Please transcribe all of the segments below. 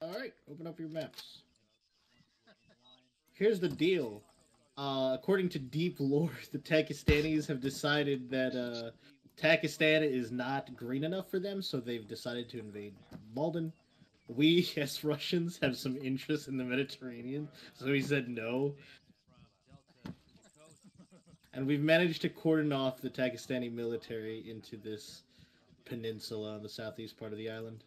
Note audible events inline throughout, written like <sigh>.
All right, open up your maps. Here's the deal. Uh, according to deep lore, <laughs> the Takistanis have decided that uh, is not green enough for them, so they've decided to invade Malden. We, <laughs> as Russians, have some interest in the Mediterranean, so we said no. And we've managed to cordon off the Takistani military into this peninsula on the southeast part of the island,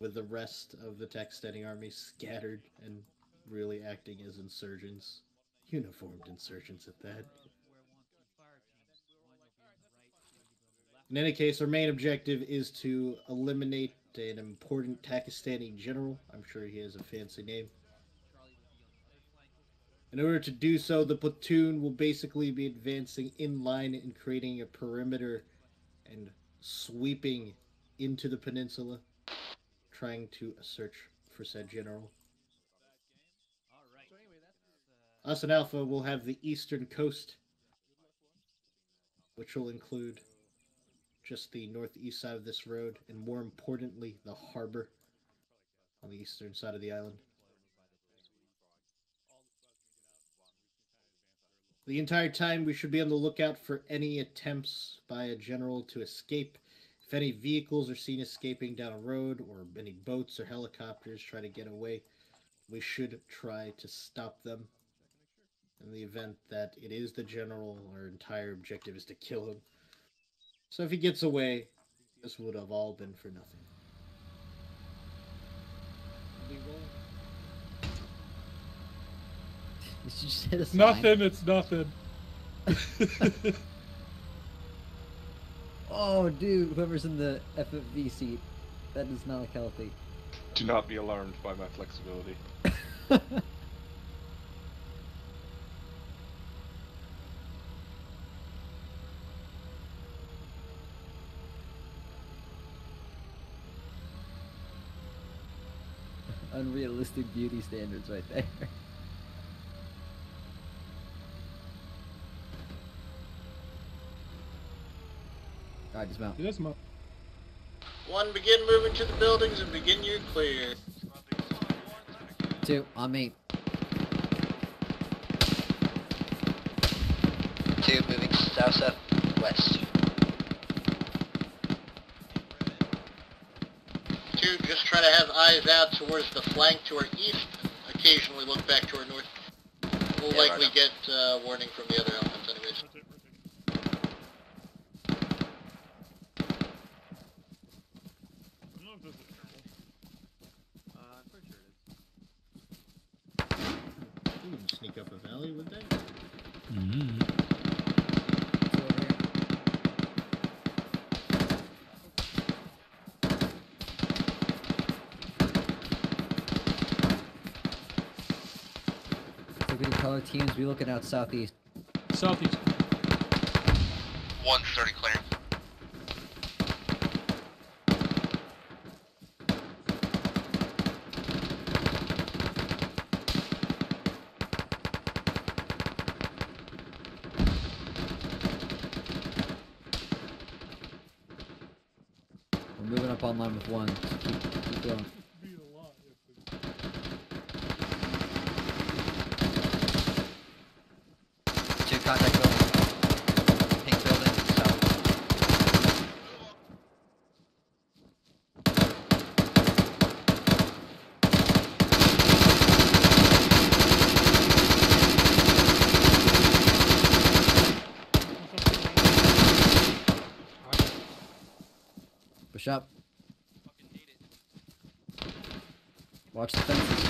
with the rest of the Takistani army scattered and really acting as insurgents. Uniformed insurgents at that. In any case, our main objective is to eliminate an important Takistani general. I'm sure he has a fancy name. In order to do so, the platoon will basically be advancing in line and creating a perimeter and sweeping into the peninsula, trying to search for said general. Us and Alpha will have the eastern coast, which will include just the northeast side of this road, and more importantly, the harbor on the eastern side of the island. The entire time, we should be on the lookout for any attempts by a general to escape. If any vehicles are seen escaping down a road, or any boats or helicopters try to get away, we should try to stop them. In the event that it is the general, our entire objective is to kill him. So if he gets away, this would have all been for nothing. <laughs> Did you just hit a sign? Nothing. It's nothing. <laughs> Oh, dude, whoever's in the FFV seat, that does not look healthy. Do not be alarmed by my flexibility. <laughs> Unrealistic beauty standards right there. <laughs> Alright, dismount. Yes, mo- One, begin moving to the buildings and begin your clear. Two, on me. Two moving south southwest. Two, just try to have eyes out towards the flank to our east. Occasionally look back to our north. We'll Yeah, likely right get uh, warning from the other elements teams, we looking out southeast. Southeast. One thirty clear. We're moving up online with one. So keep, keep going. Be a lot if it- Two contact building. Pink building south. Push up. Watch the fences.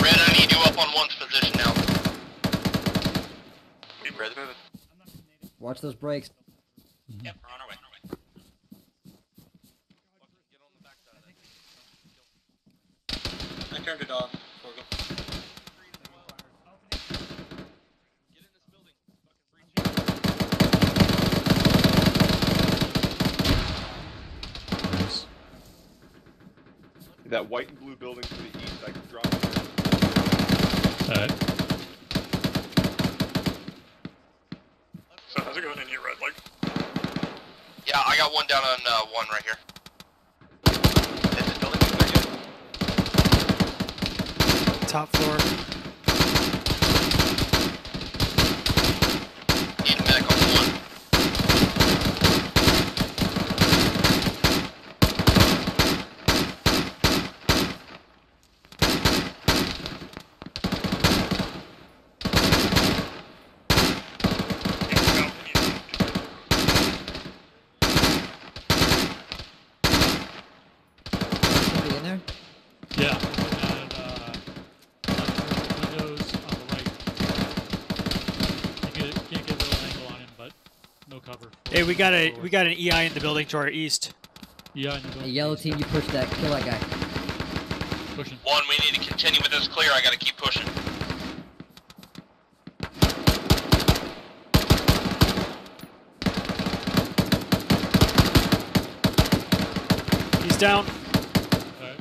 Red, I need you up on one's position now. Red's moving. Watch those brakes. Mm-hmm. Yep, we're on our way. I turned it off. That white and blue building to the east, I can drop it. Alright. So how's it going in here, Red? Like, yeah, I got one down on uh, one right here. Top floor. We got a we got an EI in the building to our east. Yeah, in the Hey, yellow team, you push that. Kill that guy. Pushing. One, we need to continue with this clear. I gotta keep pushing. He's down. Alright.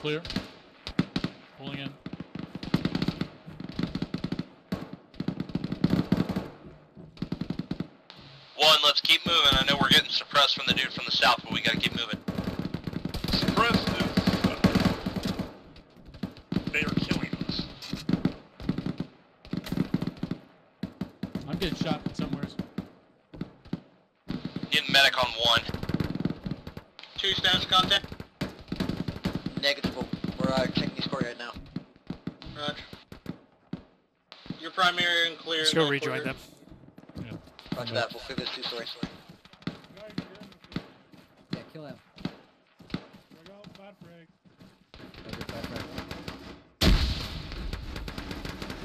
Clear. Pulling in. One, let's keep moving. I know we're getting suppressed from the dude from the south, but we gotta keep moving. Suppress is. Uh, they are killing us. I'm getting shot from somewhere. Getting medic on one. Two status contact. Negative. We're uh, checking the score right now. Roger. Your primary and clear. Let's go rejoin them. Roger that. We'll figure this two stories. Yeah, kill him.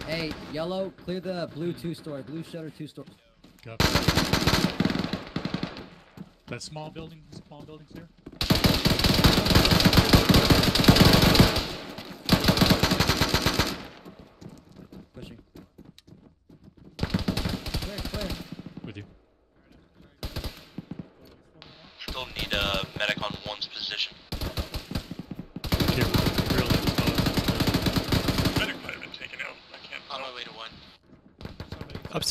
Hey, yellow, clear the blue two story, blue shutter two story. That small building, small buildings here. Pushing. Clear, clear. With you. Still need a medic on one's position. Here, really. Medic might have been taken out. I can't On tell. my way to one.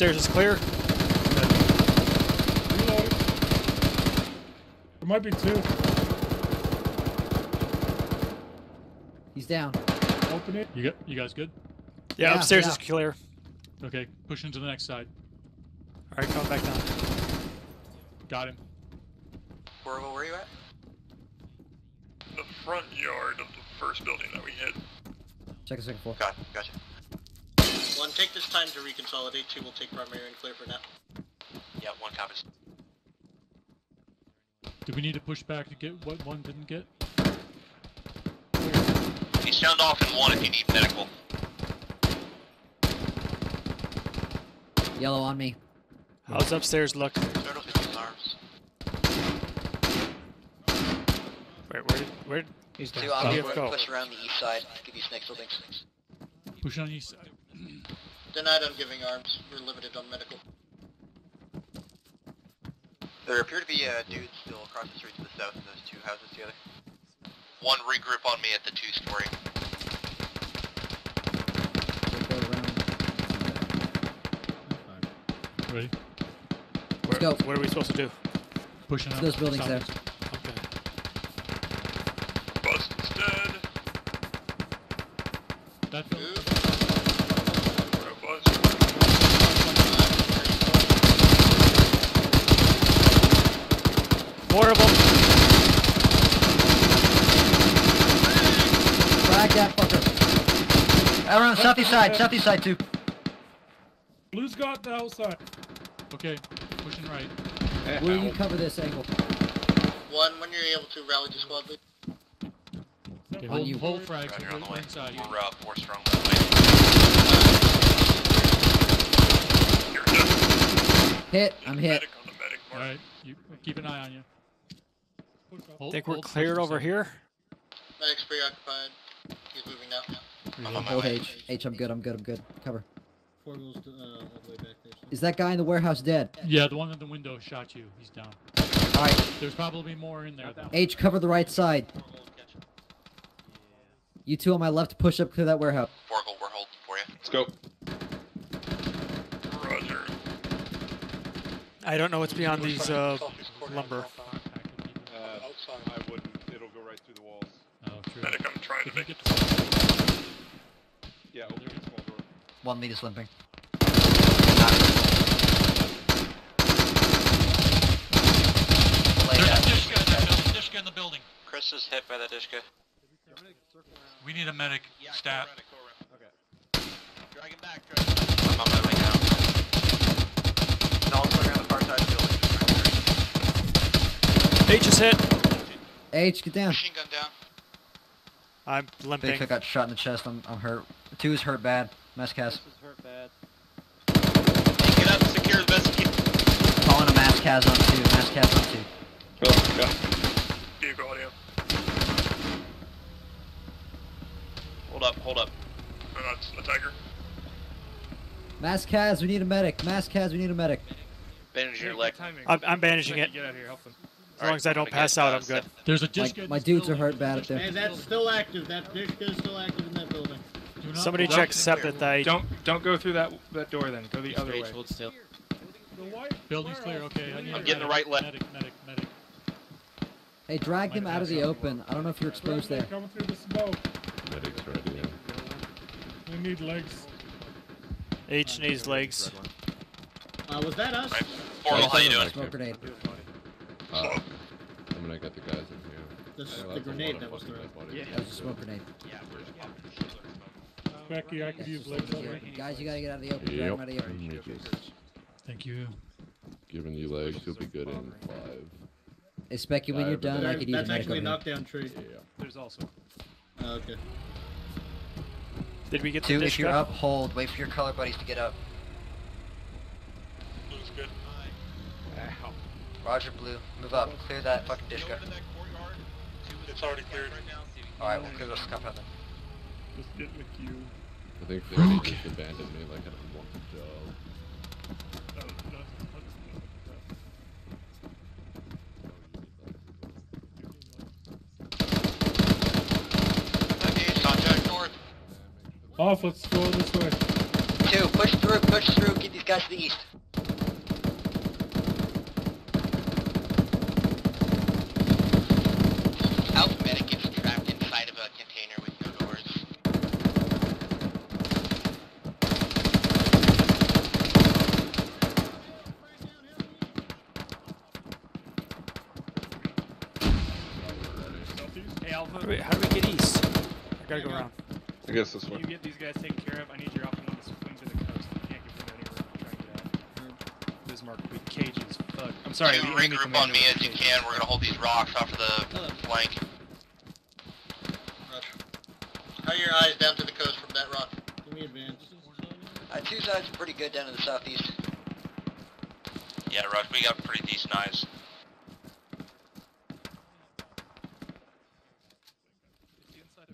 Upstairs is clear. Reload. There might be two. He's down. Open it. You got, you guys good? Yeah, Yeah, upstairs yeah. is clear. Okay, push into the next side. All right, coming back down. Got him. Where, where are you at? The front yard of the first building that we hit. Check the second floor. Got, gotcha. One, take this time to reconsolidate. Two, we'll take primary and clear for now. Yeah, one copies. Do we need to push back to get what one didn't get? He's sound off in one if you need medical. Yellow on me. How's upstairs look? Turtle fishing arms. Wait, where? Did, where? He's down. Two, I'll you to push around the east side to get these next buildings. Push on east side. Denied on giving arms. We're limited on medical. There appear to be uh, dudes still across the street to the south in those two houses together. One, regroup on me at the two-story. We'll go around. Ready? Where, go. What are we supposed to do? Pushing up. Those buildings there. southeast. Okay. Bust is dead. That building. We're a bust. More of them. Frag that fucker. Around southeast side, southeast side too. Blue's got the outside. Okay, pushing right. Will you cover this angle? One, when you're able to rally to squad lead. Okay, hold, you. hold frags. Roger, on the way. inside here. We're uh, four strong that way. Hit. I'm hit. Medic on the medic mark. Alright, you keep an eye on you. Hold, Think we're hold cleared over here? Medic's preoccupied. He's moving now. I'm on my Hold way. H. H, I'm good, I'm good, I'm good. Cover. Four wheels uh, all the way back there. so- Is that guy in the warehouse dead? Yeah, the one in the window shot you. He's down. Alright. There's probably more in there though. H, cover the right side. You two on my left, push up, clear that warehouse. Forgle, we're holding for you. Let's go. Roger. I don't know what's beyond these uh, lumber. I wouldn't right through the walls. Oh, true. Medic, I'm trying to make get to Yeah, open the small door. One lead is limping. There's a. Dishka in the building. Dishka in the building. Chris is hit by that Dishka. We need a medic. Stat. Drag him back, drag him back. I'm on my way now. Don't on the far side of the building. H is hit. H, get down. Machine gun down. I'm limping. Bigfoot got shot in the chest. I'm, I'm hurt. Two is hurt bad. Mascaz. Hey, get up, secure the best keep. Calling a Mascaz on two. Mascaz on two. Oh, yeah. vehicle audio. Hold up, hold up. No, that's a tiger. Mass Mascaz, we need a medic. Mass Mascaz, we need a medic. Bandage your leg. I'm, I'm bandaging it. Get out of here, help them. As long as I don't pass out, I'm good. There's a My, my dudes are hurt bad up there. And that's still active. That Dishka is still active in that building. Somebody check it. SEP at the Don't don't go through that that door then. Go the other way. Building's clear. Okay. I need I'm a getting the right leg. Medic, medic, medic. Hey, drag him out of the open. I don't know if you're exposed there. Coming through the smoke. Medic's ready. We need legs. H needs legs. Uh, was that us? Formal, how you doing? Smoke grenade. Uh, I'm gonna get the guys in here. This, Hey, the grenade that was fucking thrown. dead bodies. That was a smoke grenade. Yeah. Becky, I could use legs on her. Guys, you gotta get out of the open. Drag Yep. out of the open. Let me just Thank you. giving you legs. You'll be good in five. Hey, Specky, when you're but done, I That- could use a that's actually a over here. knockdown tree. Yeah. There's also. Oh, okay. Did we get the Two, dish if you're up, hold. Wait for your color buddies to get up. Blue's good. Ow. Roger, blue. Move up. Clear that fucking dish gun. It's already cleared. Alright, we'll clear those cup heaven. Just get with you. I think Freddy just abandoned me like I didn't want the job. Okay. Off, let's go this way. Two, push through, push through, get these guys to the east. I guess this can way. you get these guys taken care of? I need your Alpha one to swing to the coast. I can't give them any room to try and get out. Bismarck, we cagey as fuck. I'm sorry, you the enemy regroup on me was as you can. We're gonna hold these rocks off of the flank. How are your eyes down to the coast from that rock? Give me advance. Uh, two sides are pretty good down to the southeast. Yeah, Rush, we got pretty decent eyes.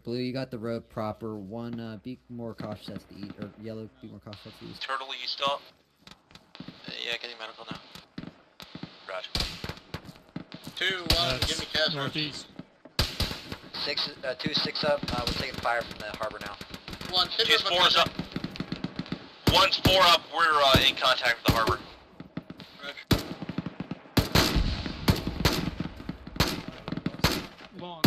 Blue, you got the road proper. One, uh, be more cautious that's the east. Or yellow, be more cautious that's the east. Turtle, you still up? Uh, yeah, getting medical now. Rush. Two, one, That's give me cast northeast. Six, uh, two, six up. Uh, we're taking fire from the harbor now. One, Two's four is up. One's four up. We're uh, in contact with the harbor. Long.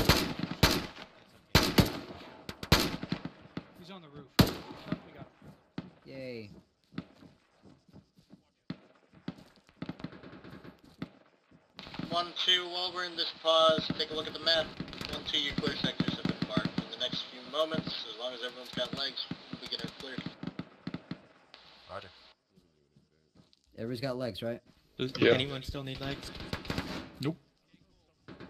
He's on the roof. We got him. Yay. One, two, while we're in this pause, take a look at the map. One, two, your clear sectors have been marked. In the next few moments, as long as everyone's got legs, we'll begin our clear. Roger. Everybody's got legs, right? Yeah. Anyone still need legs? Nope.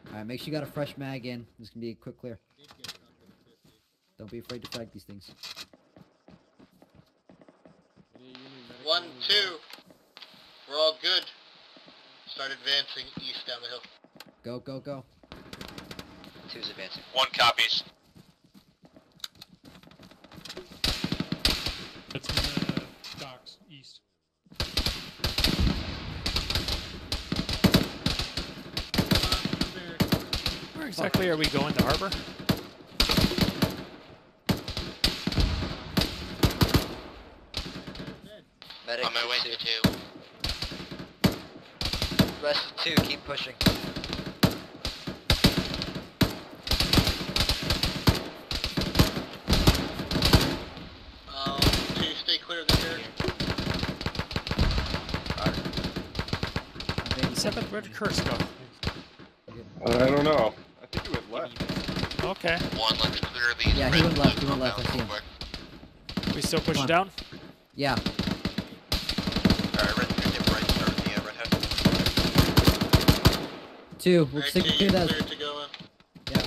Alright, make sure you got a fresh mag in. This can be a quick clear. Don't be afraid to flag these things. One, two, we're all good. Start advancing east down the hill. Go, go, go. Two's advancing. One copies. That's in the docks east. Where exactly are we going? The harbor? Medic, On my way to two. West 2, keep pushing. Um, stay clear of the church. Except that red curse Kurtz go? I don't know. I think he went left. Okay. One, let's clear these. Yeah, he went left. He went left. We still pushing down? Yeah. Two. We'll stick to T, those. clear to go. Yeah.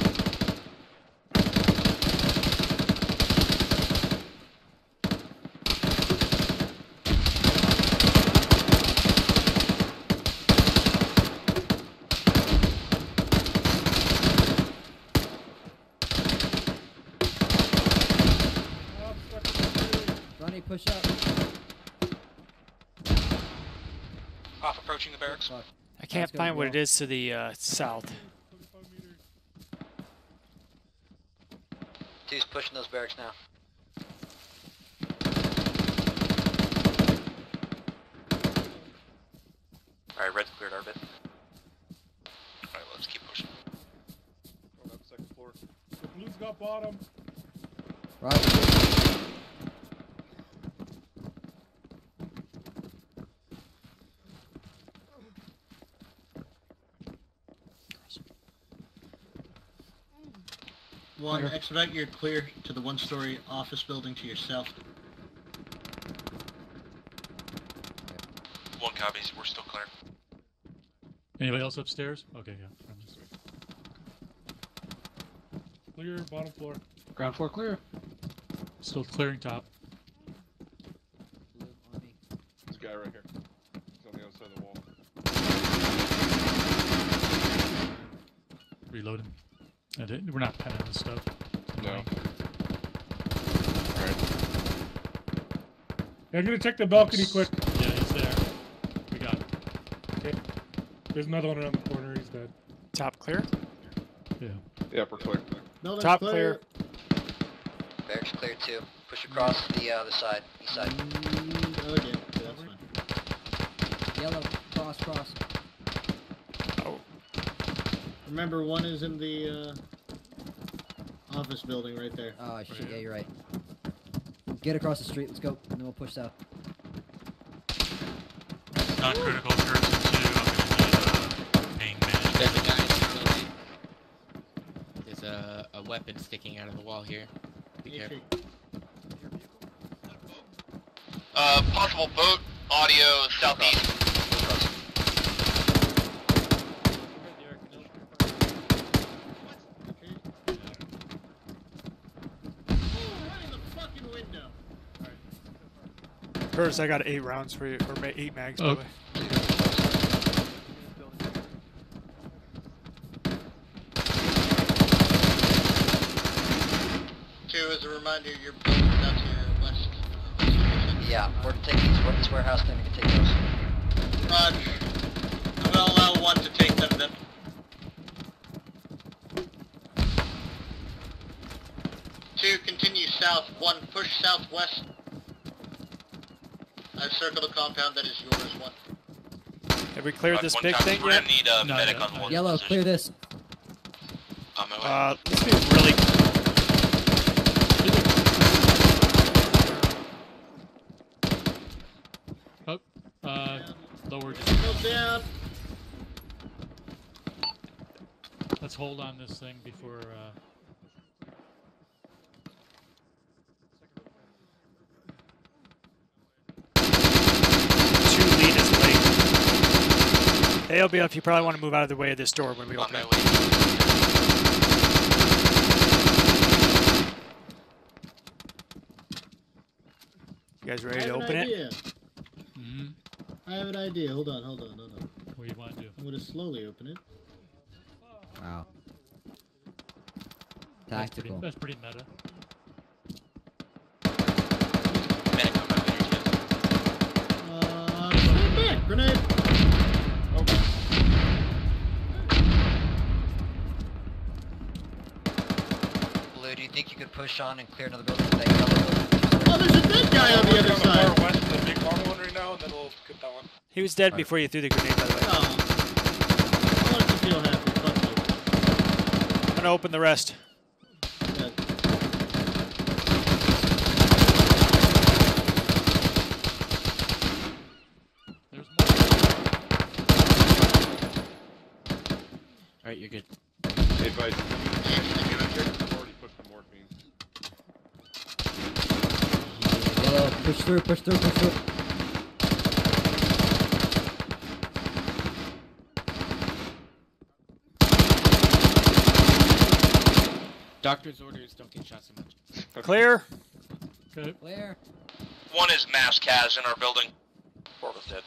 Ronnie, push up. Off approaching the barracks. Fuck. I can't go, find what Will. it is to the uh, south. T's pushing those barracks now. Alright, red's cleared our bit. Alright, let's keep pushing. Going up second floor. The blue's got bottom. Roger. One, expedite your clear to the one-story office building to yourself. south. One copies, we're still clear. Anybody else upstairs? Okay, yeah. friendlies. Clear, bottom floor. Ground floor clear. Still clearing top. Blue on me. This guy right here. He's on the other side of the wall. Reloading. I didn't- we're not penning this stuff. No. Yeah, I'm gonna check the balcony quick. Yeah, he's there. We got it. There's another one around the corner. He's dead. Top clear? Yeah. Yeah, we're clear. No, Top clear. Barracks clear too. Push across to the other side, east side. Mm, Okay, that's fine. Yellow. Cross, cross. Remember, one is in the uh, office building right there. Oh, shit. Yeah, you're right. Get across the street. Let's go. And then we'll push south. Non-critical turns into I'm gonna need a main man. There's a guy in the building. There's a, a weapon sticking out of the wall here. Be careful. Uh, possible boat, audio, southeast. Oh, right in the fucking window. Curse, I got eight rounds for you, or eight mags, by the Oh. way. Two, as a reminder, your building's out to your west. Yeah, we're taking these, this warehouse, then we can take those. Raj, I'm gonna allow one to take them then. Two, continue south. One, push southwest. I've circled a compound that is yours. One. Have we cleared this big thing yet? need a Not medic yet. on one Yellow, clear this. On my way. Uh, let's really. Oh, uh, lower. Down. Let's hold on this thing before. Uh, Two lead is late. Hey, LBF, you probably want to move out of the way of this door when we open it. way. You guys I ready to have an open it? idea. hmm I have an idea. Hold on, hold on, hold on. What do you want to do? I'm gonna slowly open it. Wow. That's pretty, Tactical. that's pretty meta. Push on and clear another building that yellow? Oh, there's a dead guy on the other side. west, the big long one right now, and then we'll get that one. He was dead before you threw the grenade, by the way. Oh. I want to feel happy. I'm gonna open the rest. you. Dead. There's more. Right, you're good. Hey, Vice. I've already put the morphine. Yellow, push through, push through, push through. Doctor's orders don't get shot so much. Clear. Okay. Clear. One is mass Kaz in our building. Four was dead.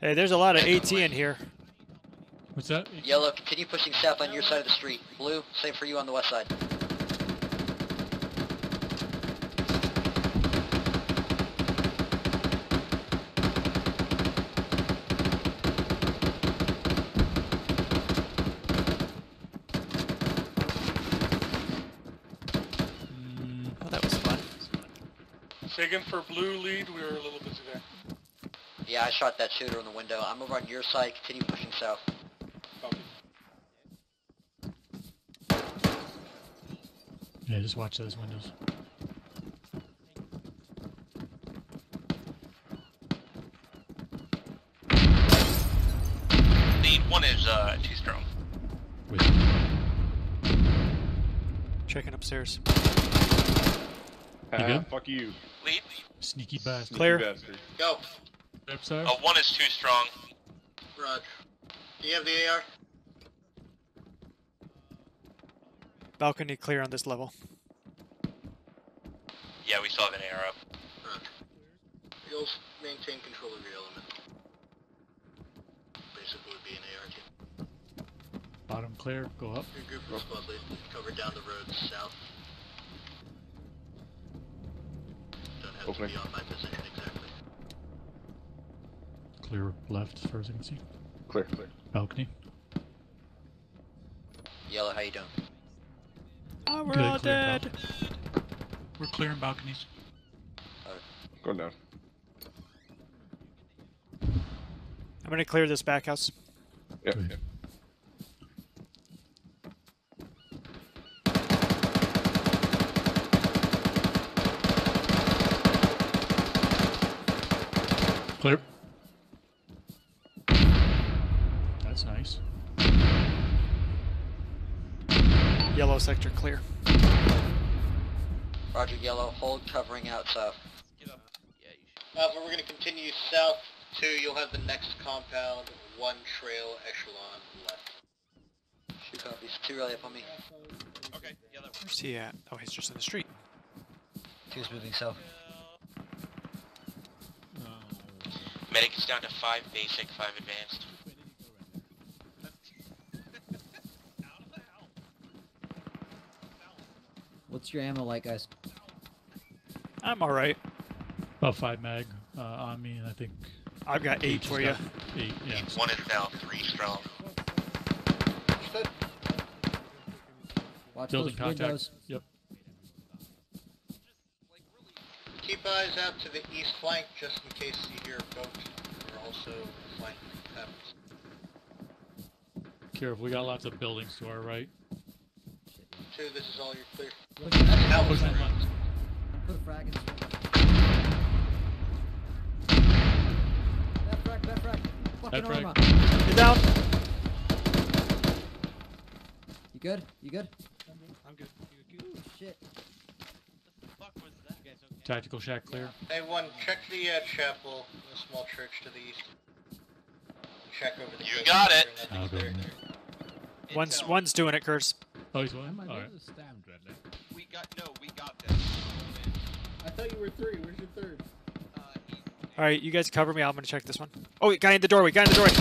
Hey, there's a lot of AT in here. What's that? Yellow, continue pushing south on your side of the street. Blue, same for you on the west side. Second for blue lead, we were a little busy there. Yeah, I shot that shooter in the window. I'm over on your side, continue pushing south. Yeah, just watch those windows. Lead one is uh, too strong. Wait. Checking upstairs. Ah, good? fuck you. Lead. Sneaky bastard. Clear. Bastard. Go. Upstairs? Uh, one is too strong. Roger. Do you have the AR? Balcony clear on this level. Yeah, we still have an AR up. Roger. You'll maintain control of your element. Basically would be an AR team. Bottom clear. Go up. Your group will squad lead. Cover down the road south. Opening. to be on my position exactly. Clear left as far as I can see. Clear, clear. Balcony. Yellow, how you doing? Oh, we're Good, all clear, dead. We're clearing balconies. Going down. I'm gonna clear this back house. Yep, Good. Clear. That's nice. Yellow sector clear. Roger, yellow. Hold covering out south. Uh, Alpha, we're going to continue south to, you'll have the next compound, one trail echelon left. Two copies. Two really up on me. Okay, yellow. Where's he at? Oh, he's just in the street. Two's moving south. Medic is down to five basic, five advanced. What's your ammo like, guys? I'm alright. About five mag uh, on me, and I think I've got eight for you. Eight, yeah. One is now three strong. Watch Building those contact. windows. Yep. Keep eyes out to the east flank just in case you hear a boat or also flank happens. Careful, we got lots of buildings to our right. Two, this is all you're clear. Push, That's how Push it's that one. put a frag in. That frag, that frag. Fucking That frag. armor. Get down. You good? You good? I'm good. Ooh, shit. Tactical shack clear. Hey, one, check the uh, chapel, the small church to the east. Check over the. You got it. sure I'll go there. in there. One's uh, one's doing it, Curse. Oh, he's one? Alright. We got no, we got this. I thought you were three. Where's your third? Uh, All right, you guys cover me. I'm gonna check this one. Oh, wait, guy in the doorway. Guy in the doorway.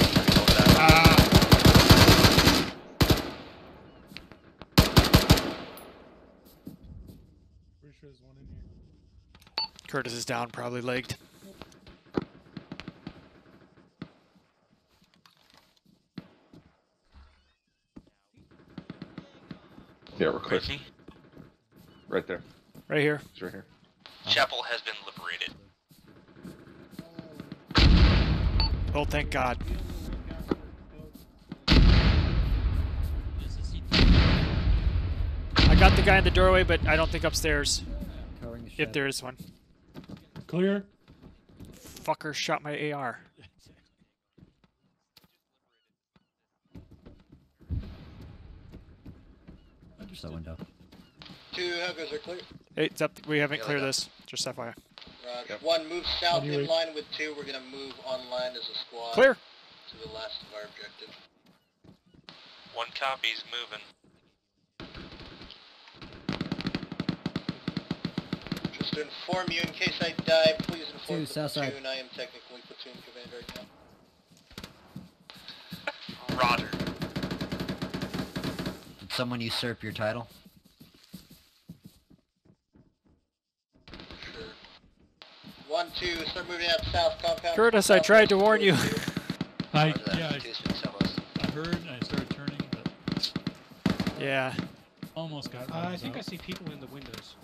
Pretty sure there's one in here. Curtis is down, probably legged. Yeah, we're clear. Right there. Right here. He's right here. Chapel has been liberated. Oh, thank God. I got the guy in the doorway, but I don't think upstairs. If there is one. Clear. Fucker shot my AR. Just that window. Two heavens are clear. Hey, it's up. We haven't yeah, cleared this. Just FYI. Uh, yep. One moves south in line with two. We're gonna move online as a squad. Clear. To the last of our objective. One copy's moving. Just to inform you, in case I die, please inform Two, the south side. platoon. I am technically platoon commander right now. Roger. Did someone usurp your title? Sure. One, two, start moving out south compound. Curtis, I tried to warn you. <laughs> I yeah, Two's been southwest. I, I heard and I started turning, but Yeah. almost got. Uh, I rounds think I see people in the windows.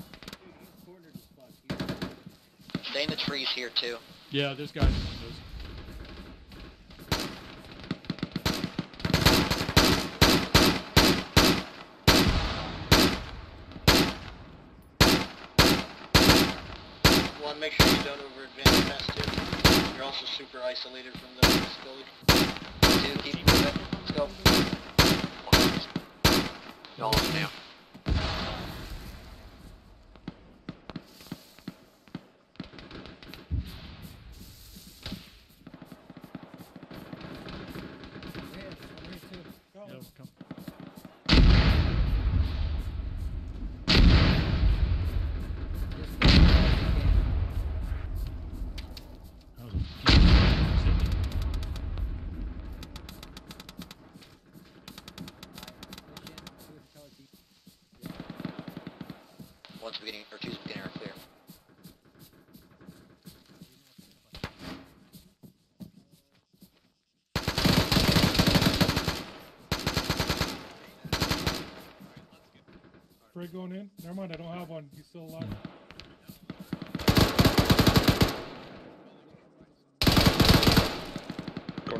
Stay in the trees here too. Yeah, there's guys in windows. One, make sure you don't over advance past two. You're also super isolated from the facility. Two, keep moving. Let's go. Y'all down.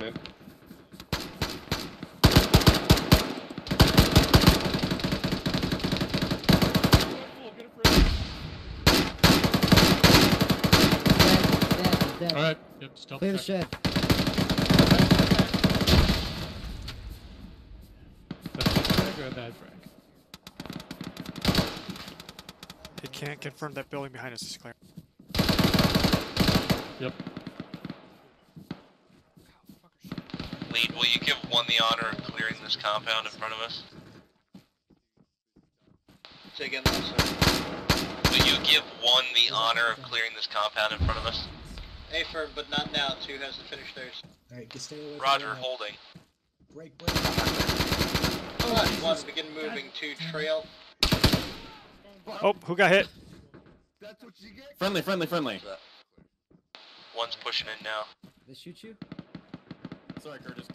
Going in. Dead, dead. All right. Yep. Stealth Clear the shed. That's a frag or a bad frag? It can't confirm that building behind us is clear. Yep. Lead, will you give one the honor of clearing this compound in front of us? Say again, I'm sorry. Will you give one the honor of clearing this compound in front of us? A firm, but not now. Two has to finish theirs. Alright, get stay away Roger, from holding. break, break. One, one, begin moving to trail. Oh, who got hit? Friendly, friendly, friendly. One's pushing in now. They shoot you? Sorry, Curtis.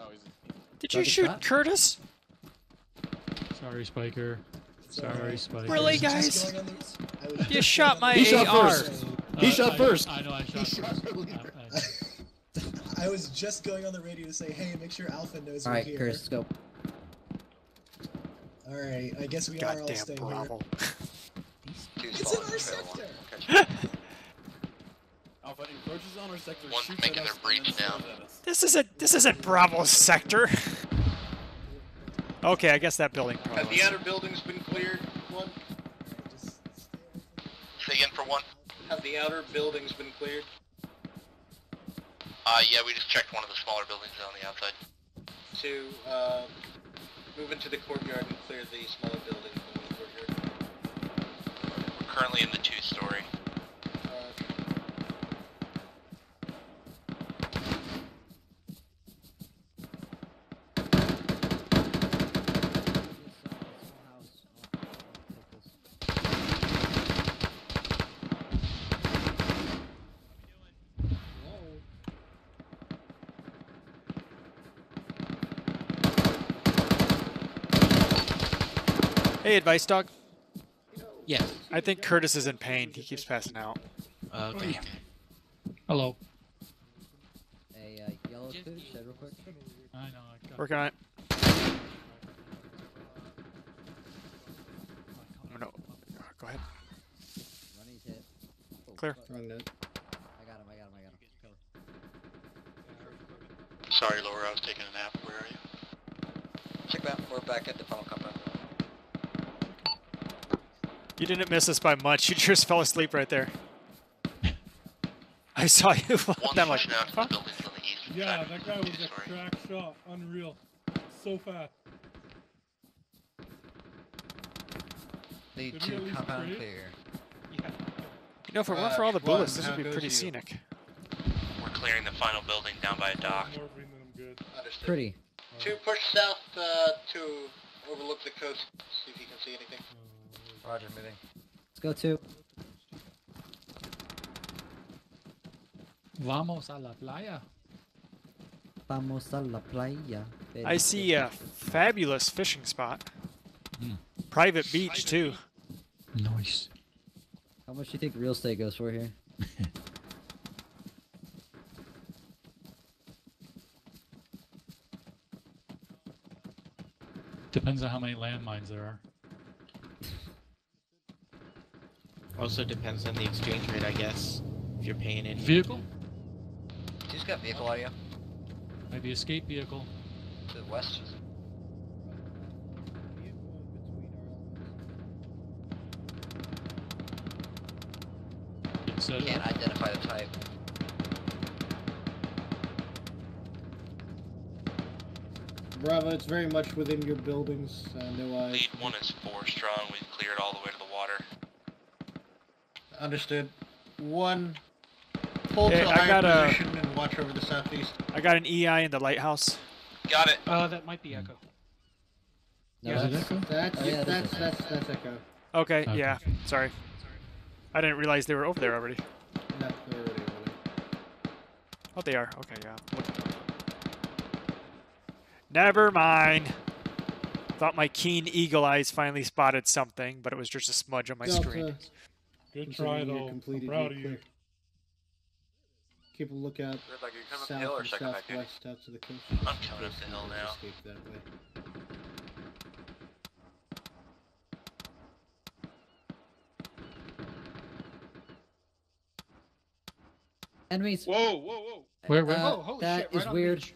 Oh, he's. Did you shoot shot? Curtis? Sorry, Spiker. Sorry, Spiker. Really, I was just guys? going on the- I was You shot my on He the- shot AR. first. Uh, He shot I- first. I know I shot He first. earlier. I- I- <laughs> I was just going on the radio to say, hey, make sure Alpha knows we're Alright, here. Curtis, go. Alright, I guess we are all staying Bravo. Two's here. <laughs> It's in our sector! Alpha encroaches on our sector. One's shoots making at their us, breach and then now. throws at us. This isn't this isn't Bravo's sector. okay, I guess that building. probably Have the was. outer buildings been cleared? One. Stay Say again for one. Have the outer buildings been cleared? Uh, yeah, we just checked one of the smaller buildings on the outside. To uh, move into the courtyard and clear the smaller building from the courtyard. We're currently in the two-story. Hey, advice dog. Yeah. I think Curtis is in pain. He keeps passing out. Okay. Hello. A uh, yellow clear the shed real quick. I know. I got Working on it. Oh no. Go ahead. Runny's hit. Oh, Clear. fuck. Wrong. I got him, I got him, I got him. Sorry, Laura, I was taking a nap. Where are you? Check that. We're back at the funnel compound. You didn't miss us by much. You just <laughs> fell asleep right there. I saw you. I'm like, fuck. Yeah, that guy was a crack shot. Unreal. So fast. Lead Did we at two least compound clear. You know, if it weren't for all the bullets, this would be pretty scenic. We're clearing the final building down by a dock. Pretty. Two push south uh, to overlook the coast. See if you can see anything. Roger, moving. Let's go to. Vamos a la playa. Vamos a la playa. I see a fabulous fishing spot. Hmm. Private beach too. Nice. How much do you think real estate goes for here? <laughs> Depends on how many landmines there are. Also depends on the exchange rate, I guess. If you're paying in Vehicle? Who's got vehicle audio? Maybe escape vehicle. To the west. It's, uh, Can't identify the type. Bravo, it's very much within your buildings. Uh, no eyes. Lead one is four strong. We've cleared all the way to the water. Understood. One. Hold Hey, to a I higher got a- position and watch over the southeast. I got an EI in the lighthouse. Got it. Uh, that might be Echo. No, Yeah, that's- that's that's Oh, yeah, that's, that's that's, that's Echo. Okay, Okay. yeah. Sorry. I didn't realize they were over there already. No, they're already over there. Oh, they are. Okay, yeah. I'm. Never mind. Thought my keen eagle eyes finally spotted something, but it was just a smudge on my screen. Delta, Good try, considering your though. I'm proud of vehicle. you. Keep a lookout Like you're coming up the south hill or and second southwest out to the coast. I'm coming up the hill now. Escape that way. Enemies. Whoa, whoa, whoa. Where, where? Uh, oh, holy that shit, right is on weird. beach.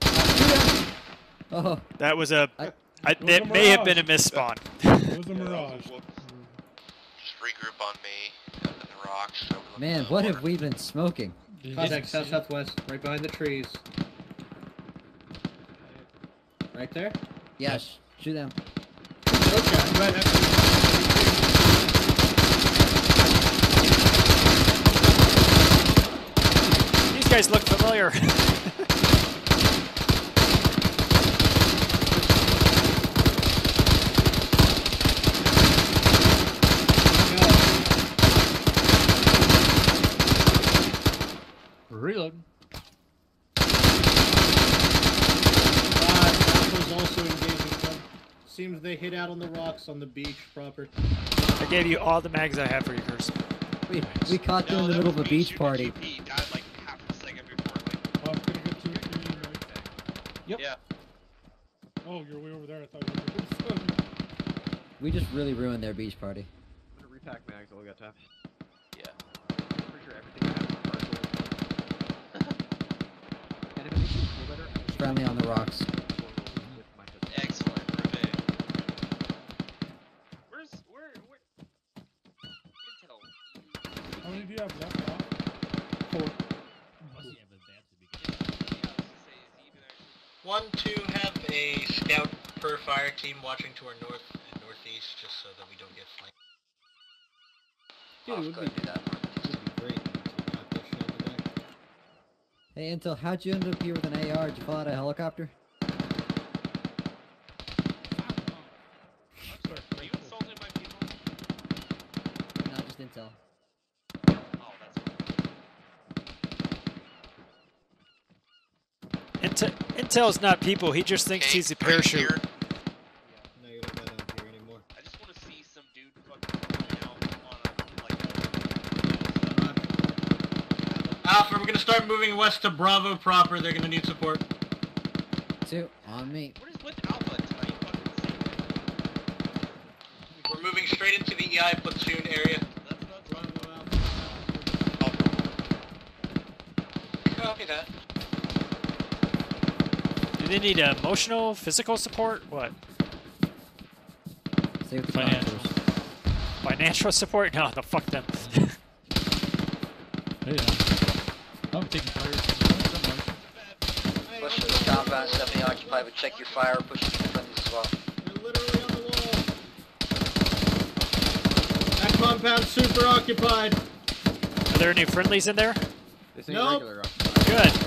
Oh, That was a. I- I, was it a may have been a mirage. misspawn. It was a <laughs> mirage. Just regroup on me up in the rocks. overlook man, the what water. have we been smoking? Contact south southwest, right behind the trees. Right there. Yes, shoot them. Okay, right after. These guys look familiar. <laughs> Reload. Uh, Alpha's also engaging them. Seems they hit out on the rocks on the beach proper. I gave you all the mags I have for you, Curse. We, we caught them in the middle of a beach party. Oh, I'm gonna get to it for you, Mike. Yep. Yeah. Oh, you're way over there. I thought you were over We just really ruined their beach party. I'm gonna repack mags. All we got tap. Yeah. Pretty sure everything I have is partial. <laughs> and if it makes you better, Friendly on the rocks. with my pistol. Excellent, Rebe. Where's where where Intel? How many do you have left? Al? Four. One, two, have a scout per fire team watching to our north and northeast, just so that we don't get flanked. Yeah, it would be, do that. would be great to knock that shit out the back. Hey, Intel, how'd you end up here with an AR? Did you fall out of a helicopter? Are you insulting my people? No, just Intel. Oh, that's Intel, Intel's not people. He just thinks he's a parachute. No, you don't let out here anymore. I just want to see some dude fucking coming out on a like a Alpha, we're gonna start moving west to Bravo proper. They're gonna need support. Two, on me. What is with Alpha tonight? We're moving straight into the EI platoon area. They need emotional, physical support? What? Stay with the Financial. Financial support? <laughs> No, the fuck them. <laughs> Hey, uh, I'm taking fire. Push to the compound, definitely occupied, but check your fire, push to the friendlies as well. They're literally on the wall. That compound's super occupied. Are there any friendlies in there? This ain't Nope. regular. Good.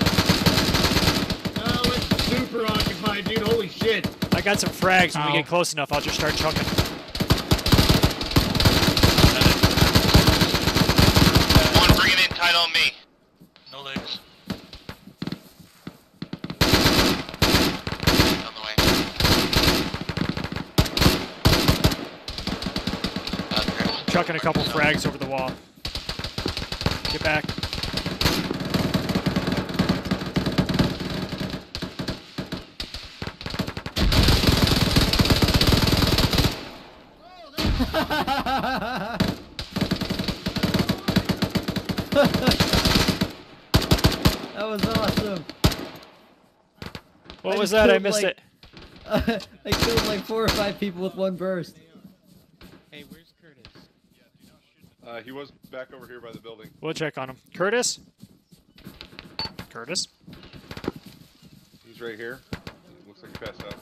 No, it's super occupied, dude. Holy shit. I got some frags. When we get close enough, I'll just start chucking. One, bring it in tight on me. No legs. On the way. Chucking a couple frags over the wall. Get back. Was that? I missed like- it. <laughs> I killed like four or five people with one burst. Hey, where's Curtis? Uh, he was back over here by the building. We'll check on him. Curtis? Curtis? He's right here. Looks like he passed out.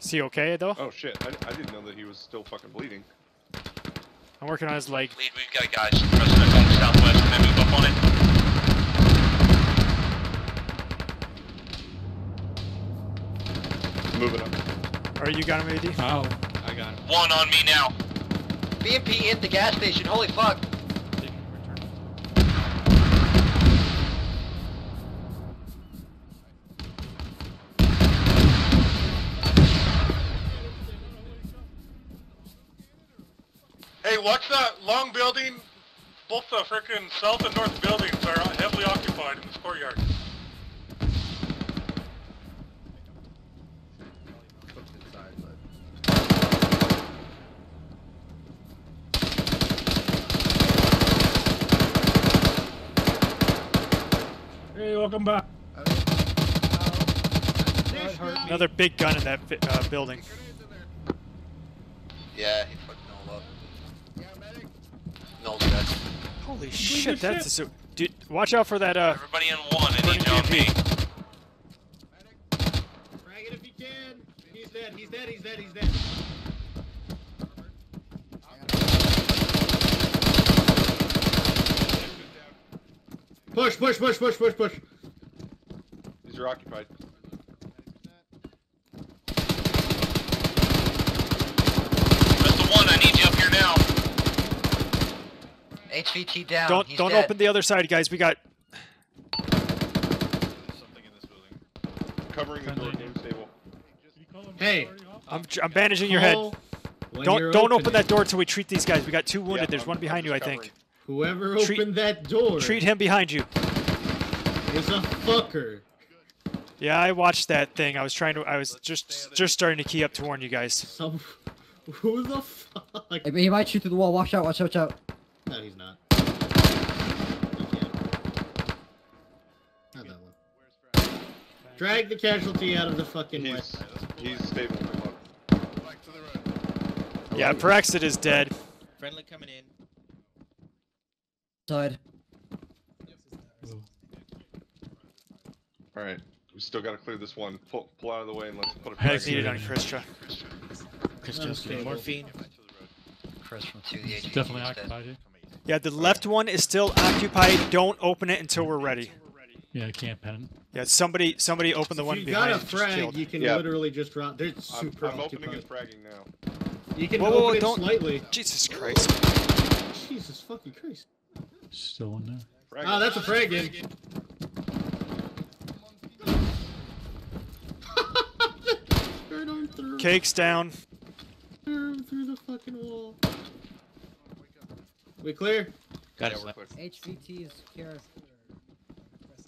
Is he okay, though? Oh shit! I, I didn't know that he was still fucking bleeding. I'm working on his leg. Lead, we've got guys. President on the southwest, and then move up on it. Moving up. Are you got him, AD? Ow. Oh, I got him. One on me now. BMP hit the gas station, holy fuck. Hey, watch that long building. Both the frickin' south and north buildings are heavily occupied in this courtyard. Welcome back. Another big gun in that uh, building. Yeah, he fucked Noel up. Noel's dead. Holy shit, that's a so. Dude, watch out for that. Uh, Everybody in one, I need you on me. Frag it if you can. He's dead, he's dead, he's dead, he's dead. Push, push, push, push, push, push. These are occupied. That's the one, I need you up here now. HVT down. don't He's don't dead. open the other side, guys. We got. Covering the door, stable. Hey, I'm I'm bandaging your head. when Don't don't open that door until we treat these guys. We got two wounded. Yeah, There's I'm- one behind you, I think. Whoever Treat- opened that door Treat him behind you. is a fucker. Yeah, I watched that thing. I was trying to. I was just just starting to key up to warn you guys. Some, <laughs> who the fuck? I mean, he might shoot through the wall. Watch out! Watch out! Watch out! No, he's not. He can't. That one. Drag the casualty out of the fucking way. He's he's stable. Yeah, Praxid is dead. Friendly coming in. Side. All right, we still got to clear this one. Pull pull out of the way and let's put a. Heads frag needed in. on Christra. Christos, Okay. morphine. Chris from 2 the HVT Definitely occupied here. Yeah, the left one is still occupied. Don't open it until we're ready. Yeah, I can't pen. Yeah, somebody somebody open the If one you behind. got a frag, you can Yeah. literally just drop. They're I'm, super I'm opening and fragging now. You can Whoa, whoa, open whoa, it don't- slightly. Jesus Christ. Jesus fucking Christ. Still in there. Frag Ah, that's a frag in. Turn him through. Cake's down. Through the fucking wall. We clear? Got Yeah, it. HVT is secure.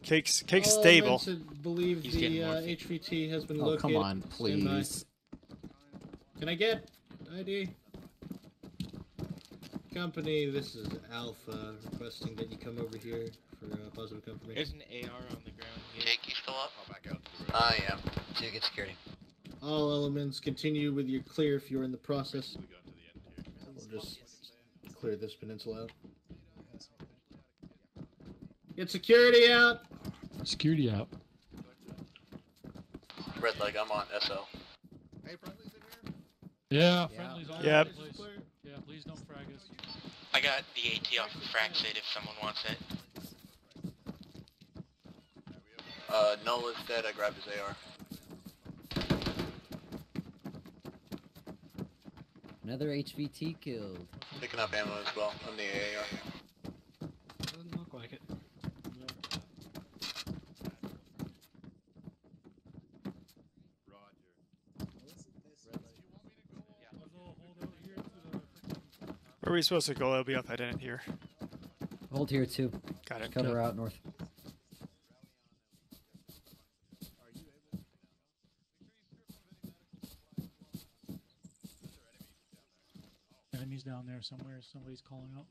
Cake's cake's All stable. meant to believe He's the uh. HVT has been Oh, located. come on, please. Can I get ID? Company, this is Alpha, requesting that you come over here for uh, positive confirmation. There's an AR on the ground here. Jake, you still up? I am. So you get security. All elements, continue with your clear if you're in the process. We'll just clear this peninsula out. Get security out. Security out. Red leg, I'm on SL. Yeah, friendly's all Yep. over the place. Yeah, please don't frag us. I got the AT off of Fraxit if someone wants it. Uh, Nola's dead, I grabbed his AR. Another HVT killed. Picking up ammo as well on the AR. Doesn't look like it. Where are we supposed to go? It'll be up. I didn't hear. Hold here too. Got it. Cover Good. out north. Somewhere. Somebody's calling out.